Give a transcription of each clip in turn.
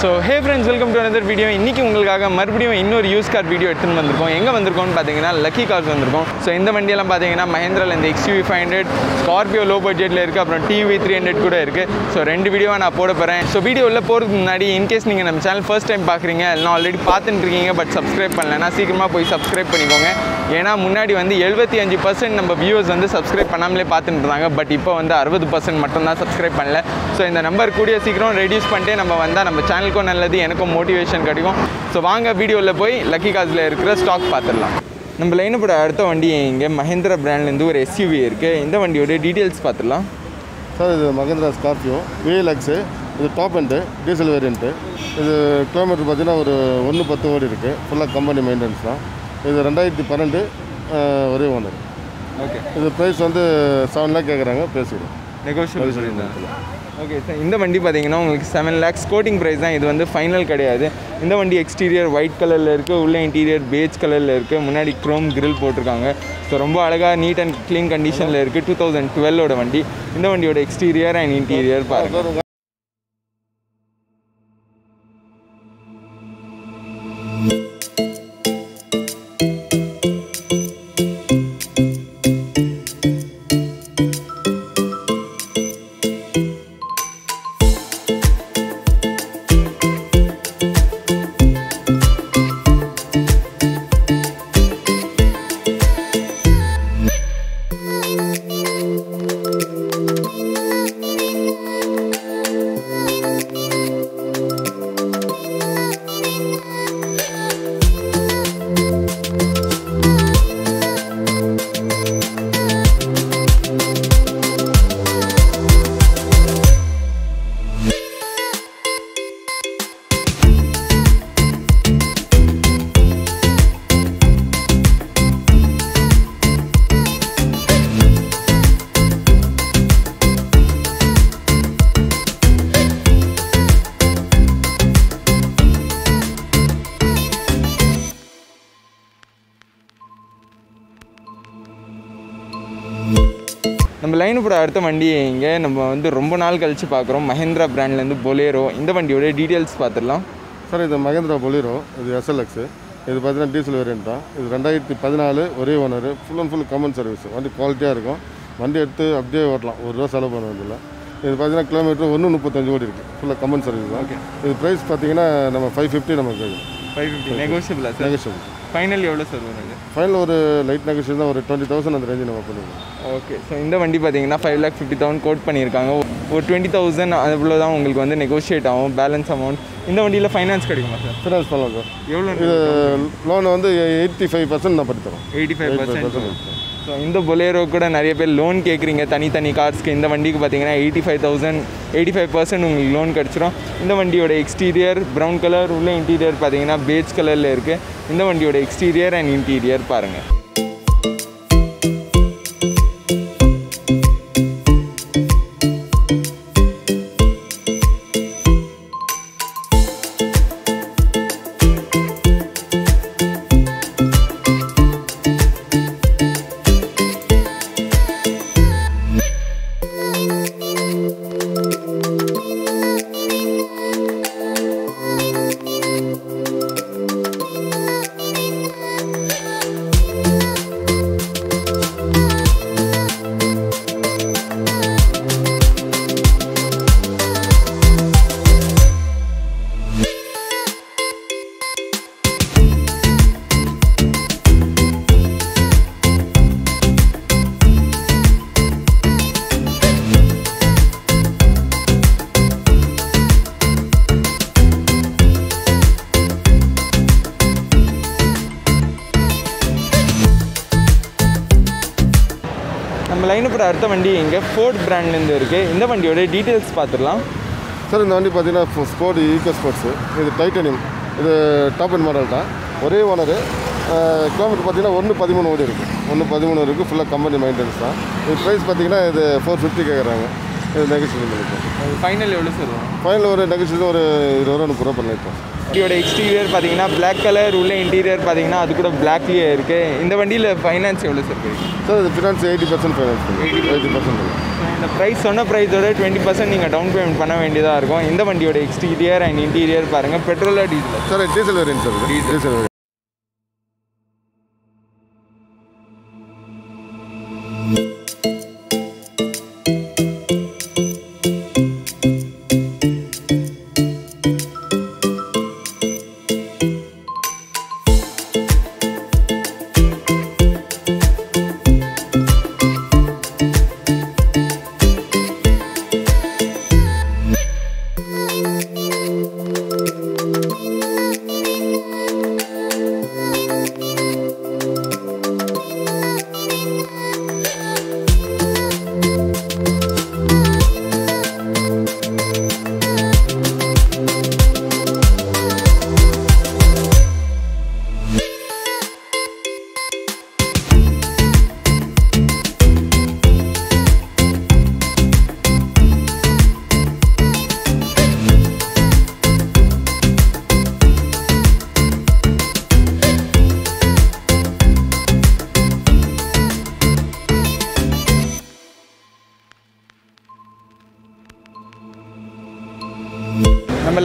So hey friends welcome to another video இன்றைக்கி உங்களுக்காக மறுபடியும் இன்னொரு யூஸ் கார் வீடியோ எடுத்துன்னு வந்திருக்கோம். எங்கே வந்திருக்கோம்னு பார்த்தீங்கன்னா லக்கி கார்ஸ் வந்திருக்கோம். ஸோ இந்த வண்டியெல்லாம் பார்த்தீங்கன்னா மஹேந்திராவில் இந்த XUV five hundred Scorpio low பட்ஜெட்டில் இருக்குது அப்புறம் டிவி த்ரீ ஹண்ட்ரட் கூட இருக்குது ஸோ ரெண்டு வீடியோவாக நான் போட போகிறேன் ஸோ வீடியோ உள்ள போகிறதுக்கு முன்னாடி இன்கேஸ் நீங்கள் நம்ம சேனல் ஃபர்ஸ்ட் டைம் பார்க்குறீங்க இல்லைனா ஆல்ரெடி பார்த்துட்டு இருக்கீங்க பட் சப்ஸ்கிரைப் பண்ணலன்னா சீக்கிரமாக போய் சப்ஸ்கிரைப் பண்ணிக்கோங்க. ஏன்னா முன்னாடி வந்து எழுபத்தி அஞ்சு பர்சன்ட் நம்ம வியூவர்ஸ் வந்து சப்ஸ்கிரைப் பண்ணாமலே பார்த்துட்டு இருந்தாங்க. பட் இப்போ வந்து அறுபது பர்சன்ட் மட்டும் தான் சப்ஸ்கிரைப் பண்ணல. ஸோ இந்த நம்பர் கூடிய சீக்கிரம் ரெடியூஸ் பண்ணிட்டு நம்ம வந்தால் நம்ம சேனல் சேனலுக்கும் நல்லது எனக்கும் மோட்டிவேஷன் கிடைக்கும். ஸோ வாங்க வீடியோவில் போய் லக்கி காசில் இருக்கிற ஸ்டாக் பார்த்துடலாம். நம்ம லைனப்பட அடுத்த வண்டி இங்கே மஹேந்திரா பிராண்ட்லேருந்து ஒரு எஸ்யூவி இருக்குது இந்த வண்டியோட டீட்டெயில்ஸ் பார்த்துடலாம். சார் இது மகேந்திரா ஸ்கார்பியோ விஎல்எக்ஸு இது டாப் எண்டு டீசல் வேரியண்ட்டு இது கிலோமீட்டர் பார்த்தீங்கன்னா ஒரு ஒன்று பத்து ஓடி இருக்குது ஃபுல்லாக கம்பெனி மெயின்டெனன்ஸ் தான். இது ரெண்டாயிரத்தி பன்னெண்டு ஒரே ஓனர் ஓகே இது ப்ரைஸ் வந்து செவன் லேக் கேட்குறாங்க பேசிடுவோம் நெகோஷியபிள் ஓகே சார் இந்த வண்டி பார்த்தீங்கன்னா உங்களுக்கு செவன் லேக்ஸ் கோட்டிங் ப்ரைஸ் தான். இது வந்து ஃபைனல் கிடையாது. இந்த வண்டி எக்ஸ்டீரியர் ஒயிட் கலரில் இருக்குது உள்ள இன்டீரியர் பேஜ் கலரில் இருக்குது முன்னாடி க்ரோம் கிரில் போட்டிருக்காங்க. ஸோ ரொம்ப அழகாக நீட் அண்ட் க்ளீன் கண்டிஷனில் இருக்குது டூ தௌசண்ட் டுவெல்லோட வண்டி. இந்த வண்டியோட எக்ஸ்டீரியர் அண்ட் இன்டீரியர் பாருங்கள் லைனுப்பட அடுத்த வண்டி இங்கே நம்ம வந்து ரொம்ப நாள் கழித்து பார்க்குறோம். மஹேந்திரா பிராண்ட்லேருந்து பொலேரோ இந்த வண்டியோட டீட்டெயில்ஸ் பார்த்துடலாம். சார் இது மகேந்திரா பொலிரோ இது எஸ்எல்எக்ஸு இது பார்த்தீங்கன்னா டீசல் வேரியண்ட் தான். இது ரெண்டாயிரத்தி பதினாலு ஒரே ஓனர் ஃபுல் அண்ட் ஃபுல் கமன் சர்வீஸ் வண்டி குவாலிட்டியாக இருக்கும். வண்டி எடுத்து அப்படியே ஓட்டலாம். ஒரு ரூபா செலவு பண்ண வேண்டியதில்லை. இது பார்த்தீங்கன்னா கிலோமீட்டர் ஒன்று முப்பத்தஞ்சு ஓடி இருக்குது ஃபுல்லாக கமன் சர்வீஸ் தான். இது ப்ரைஸ் பார்த்தீங்கன்னா நம்ம ஃபைவ் ஃபிஃப்டி நமக்கு. ஃபைவ் ஃபிஃப்டி நெகோஷியபிளா நெகோஷியபிள் ஃபைனல் எவ்வளோ சார் வருது? ஃபைனல் ஒரு லைட் நெகோஷியேஷன் தான் ஒரு டுவெண்ட்டி தௌசண்ட் அந்த ரேஞ்சு நம்ம பண்ணுவோம் ஓகே ஸோ இந்த வண்டி பார்த்தீங்கன்னா five lakh fifty thousand quote பண்ணியிருக்காங்க. ஒரு டுவெண்ட்டி தௌசண்ட் அவ்வளோ தான் உங்களுக்கு வந்து நெகோஷியேட் ஆகும் பேலன்ஸ் அமௌண்ட் இந்த வண்டியில் ஃபைனான்ஸ் கிடைக்குமா சார் ஃபினான்ஸ் பண்ணலாம் சார் எவ்வளோ இது லோன் வந்து எயிட்டி ஃபைவ் பர்சன்ட் நான் பண்ணி தரோம் எயிட்டி ஃபைவ் பர்சன்ட் ஸோ இந்த பொலேரோ கூட நிறைய பேர் லோன் கேட்குறீங்க தனித்தனி கார்ஸ்க்கு இந்த வண்டிக்கு பார்த்தீங்கன்னா eighty five thousand eighty five percent உங்களுக்கு லோன் கிடச்சிரும். இந்த வண்டியோட எக்ஸ்டீரியர் ப்ரௌன் கலர் உள்ள இன்டீரியர் பார்த்தீங்கன்னா பேஜ் கலரில் இருக்குது இந்த வண்டியோட எக்ஸ்டீரியர் அண்ட் இன்டீரியர் பாருங்கள் நம்ம லைனுப்பட அடுத்த வண்டி இங்கே ஃபோர்ட் பிராண்ட்லேருந்து இருக்குது இந்த வண்டியோட டீட்டெயில்ஸ் பார்த்துடலாம் சார் இந்த வண்டி பார்த்தீங்கன்னா ஸ்போர்ட் ஈகோ ஸ்போர்ட்ஸு இது டைட்டனியம் இது டாப் அண்ட் மாடல் தான். ஒரே ஓனரு கிலோமீட்டர் பார்த்தீங்கன்னா ஒன்று பதிமூணு ஓடி இருக்குது ஒன்று பதிமூணு இருக்குது ஃபுல்லாக கம்பெனி மெயின்டெனன்ஸ் தான். இது ப்ரைஸ் பார்த்தீங்கன்னா இது ஃபோர் ஃபிஃப்டி கேட்குறாங்க இது நெகோஷியேட் பண்ணிப்போம் ஃபைனல் எவ்வளோ சார் ஃபைனல் ஒரு நெகோஷியேட் ஒரு இருபது ரூபா முப்பது ரூபா பண்ணிப்போம் வண்டியோட எக்ஸ்டீரியர் பார்த்தீங்கன்னா பிளாக் கலர் உள்ள இன்டீரியர் பார்த்தீங்கன்னா அது கூட பிளாக்லேயே இருக்குது இந்த வண்டியில் ஃபைனான்ஸ் எவ்வளோ சார் கிடைக்கும் சார் இது finance eighty percent finance eighty percent இந்த ப்ரைஸ் சொன்ன ப்ரைஸோட டுவெண்ட்டி பர்சன்ட் நீங்கள் டவுன் பேமெண்ட் பண்ண வேண்டியதாக இருக்கும். இந்த வண்டியோட எக்ஸ்டீரியர் அண்ட் இன்டீரியர் பாருங்கள் பெட்ரோலா diesel sir diesel variant sir. Diesel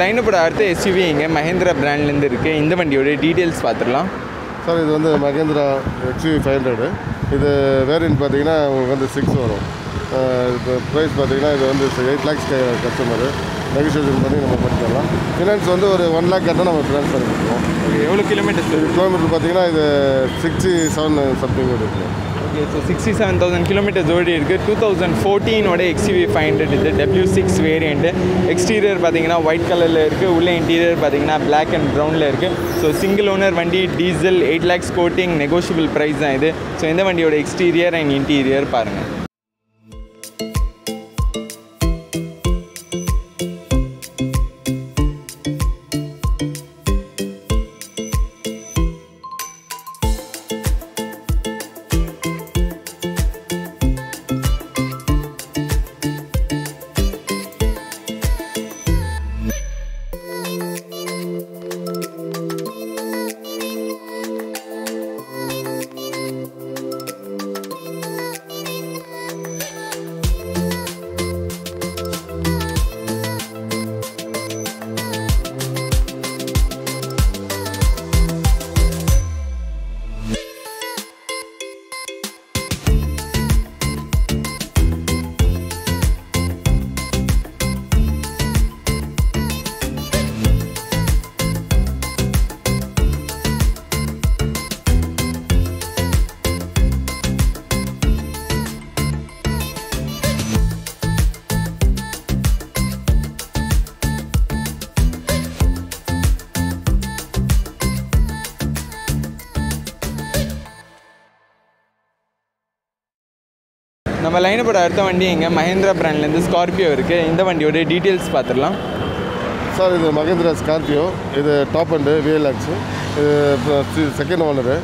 லைனப்போட அடுத்த எஸ்யூவி இங்கே மஹேந்திரா பிராண்ட்லேருந்து இருக்குது இந்த வண்டியோட டீட்டெயில்ஸ் பார்த்துடலாம் சார் இது வந்து மகேந்திரா ஹெச்வி ஃபைவ் ஹண்ட்ரடு இது வேரியன்ட் பார்த்தீங்கன்னா உங்களுக்கு வந்து சிக்ஸ் வரும். இப்போ ப்ரைஸ் பார்த்தீங்கன்னா இது வந்து எயிட் லேக்ஸ் கஸ்டமரு நெகோஷியேஷன் பண்ணி நம்ம பண்ணிக்கலாம். ஃபினான்ஸ் வந்து ஒரு ஒன் லேக் கட்டினா நம்ம ஃபினான்ஸ் பண்ணி எவ்வளோ கிலோமீட்டர்ஸ் இது கிலோமீட்டர் பார்த்தீங்கன்னா இது சிக்ஸ்டி செவன் சம்திங் இருக்குது okay so sixty seven thousand kilometres ஓடி இருக்குது டூ தௌசண்ட் ஃபோர்டீனோட எக்ஸ்யூவி ஃபைவ் ஹண்ட்ரட் இது டபிள்யூ சிக்ஸ் வேரியண்ட்டு எக்ஸ்டீரியர் பார்த்தீங்கன்னா ஒயிட் கலரில் இருக்குது உள்ள இன்டீரியர் பார்த்தீங்கன்னா பிளாக் அண்ட் ப்ரௌனில் இருக்குது ஸோ சிங்கிள் ஓனர் வண்டி diesel eight lakhs quoting negotiable price தான் இது. ஸோ இந்த வண்டியோட எக்ஸ்டீரியர் அண்ட் இன்டீரியர் பாருங்கள் நம்ம லைனப்போட அடுத்த வண்டி இங்கே மஹேந்திரா பிராண்ட்லேருந்து ஸ்கார்பியோ இருக்குது இந்த வண்டியோட டீட்டெயில்ஸ் பார்த்துடலாம். சார் இது மகேந்திரா ஸ்கார்பியோ இது டாப் அண்டு விஎல்எக்ஸு இது செகண்ட் ஓனரு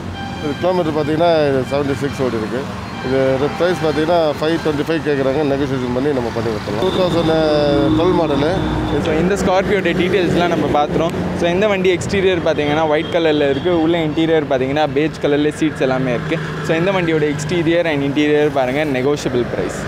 இது கிலோமீட்டர் பார்த்தீங்கன்னா செவன்ட்டி சிக்ஸ் ஓடி இருக்குது இது ப்ரைஸ் பார்த்தீங்கன்னா ஃபைவ் டுவெண்ட்டி ஃபைவ் கேட்குறாங்க நெகோசியேஷன் பண்ணி நம்ம பண்ணி கொடுத்துலாம் two thousand twelve model so இந்த ஸ்கார்பியோட டீட்டெயில்ஸ்லாம் நம்ம பார்த்துறோம். ஸோ இந்த வண்டி எக்ஸ்டீரியர் பார்த்தீங்கன்னா ஒயிட் கலரில் இருக்குது உள்ள இன்டீரியர் பார்த்தீங்கன்னா பேஜ் கலரில் சீட்ஸ் எல்லாமே இருக்குது ஸோ இந்த வண்டியோட எக்ஸ்டீரியர் அண்ட் இன்டீரியர் பாருங்கள் நெகோஷியபிள் ப்ரைஸ்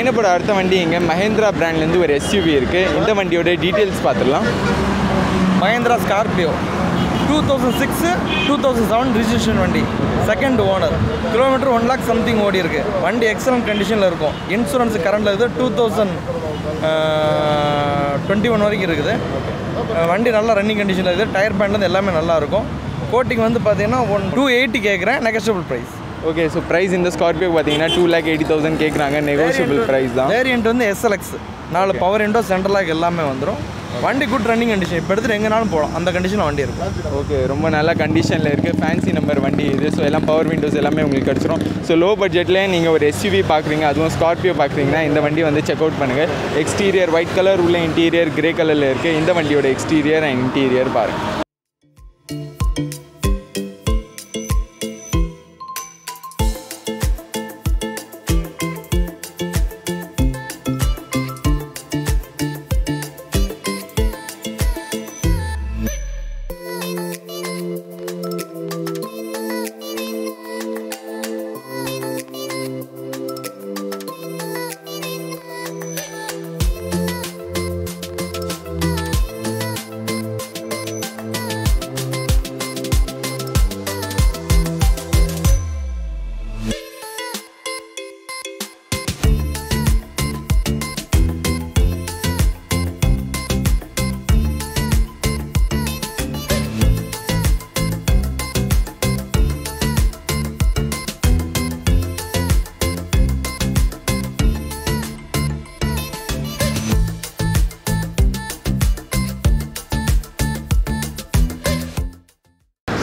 லைனப்போட அடுத்த வண்டி இங்கே மஹேந்திரா பிராண்ட்லேருந்து ஒரு எஸ்யூவி இருக்குது இந்த வண்டியோட டீட்டெயில்ஸ் பார்த்துடலாம். Mahindra Scorpio two thousand six two thousand seven registration வண்டி. Second owner kilometre one lakh something ஓடி இருக்கு. வண்டி எக்ஸலண்ட் கண்டிஷனில் இருக்கும். இன்சூரன்ஸ் கரண்டில் இருக்குது டூ தௌசண்ட் டுவெண்ட்டி ஒன் வரைக்கும் இருக்குது. வண்டி நல்லா ரன்னிங் கண்டிஷனில் இருக்குது. டயர் பேண்ட்லேருந்து எல்லாமே நல்லாயிருக்கும் கோட்டிங் வந்து பார்த்தீங்கன்னா ஒன் டூ எயிட்டி கேட்குறேன் negotiable price okay so price இந்த ஸ்கார்பியோ பார்த்தீங்கன்னா டூ லேக் எயிட்டி தௌசண்ட் கேட்குறாங்க நெகோஷியபிள் ப்ரைஸ் தான். வேரியண்ட் வந்து எஸ்எல்எக்ஸ் நாலு பவர் விண்டோ சென்ட்ரல் லாக் எல்லாமே வந்துடும் வண்டி குட் ரன்னிங் கண்டிஷன் இப்போ எடுத்துகிட்டு எங்கேனாலும் போகலாம் அந்த கண்டிஷனில் வண்டி இருக்கும். ஓகே ரொம்ப நல்ல கண்டிஷனில் இருக்குது ஃபேன்சி நம்பர் வண்டி இது. ஸோ எல்லாம் பவர் விண்டோஸ் எல்லாமே உங்களுக்கு கிடச்சிரும். ஸோ லோ பட்ஜெட்லேயே நீங்கள் ஒரு எஸ்யூவி பார்க்குறீங்க அதுவும் ஸ்கார்பியோ பார்க்குறீங்கன்னா இந்த வண்டி வந்து செக் அவுட் பண்ணுங்கள் எக்ஸ்டீரியர் ஒயிட் கலர் உள்ள இன்டீரியர் கிரே கலரில் இருக்குது இந்த வண்டியோட எக்ஸ்டீரியர் அண்ட் இன்டீரியர் பாருங்கள்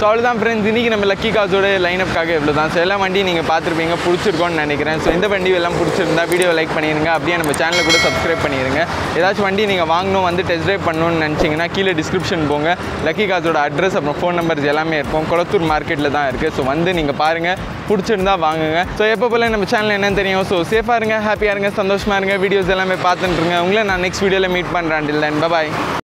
அவ்வளோதான் ஃப்ரெண்ட்ஸ் இன்றைக்கி நம்ம லக்கி காசோட லைனப்காக இவ்வளோ தான் ஸோ எல்லா வண்டி நீங்கள் பார்த்துருப்பீங்க. பிடிச்சிருக்கோன்னு நினைக்கிறேன். ஸோ இந்த வண்டி எல்லாம் பிடிச்சிருந்தா வீடியோ லைக் பண்ணிடுங்க அப்படியே நம்ம சேனலை கூட சப்ஸ்கிரைப் பண்ணிடுங்க ஏதாச்சும் வண்டி நீங்கள் வாங்கணும் வந்து டெஸ்ட் ட்ரைவ் பண்ணணும்னு நினச்சிங்கன்னா கீழே டிஸ்கிரிப்ஷன் போங்க. லக்கி காசோட அட்ரஸ் அப்புறம் ஃபோன் நம்பர்ஸ் எல்லாமே இருக்கும். குளத்தூர் மார்க்கெட்டில் தான் இருக்குது ஸோ வந்து நீங்கள் பாருங்கள் பிடிச்சிருந்தா வாங்குங்க. ஸோ எப்போ போல நம்ம சேனல் என்னன்னு தெரியும்? ஸோ சேஃபாக இருங்க ஹாப்பியாக இருங்க சந்தோஷமாக இருங்க. வீடியோஸ் எல்லாமே பார்த்துட்டுருங்க உங்களை நான் நெக்ஸ்ட் வீடியோவில் மீட் பண்ணுறேன் டில் தென் பாய்